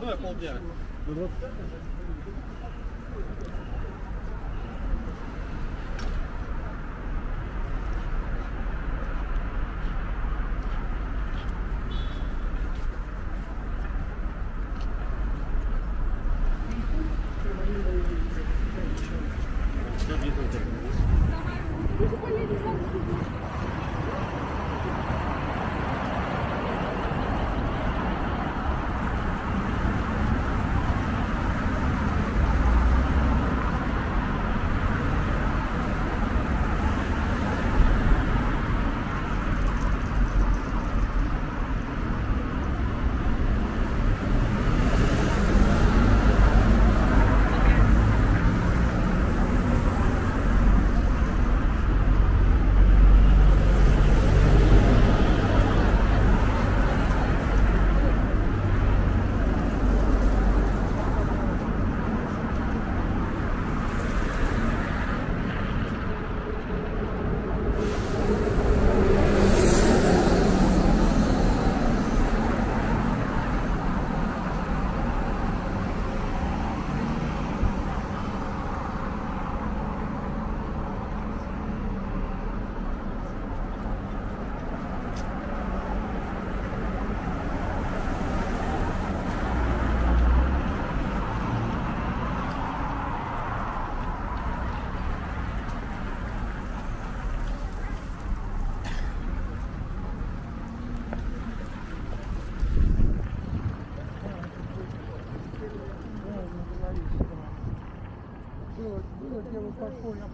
Ça va, combien por culo.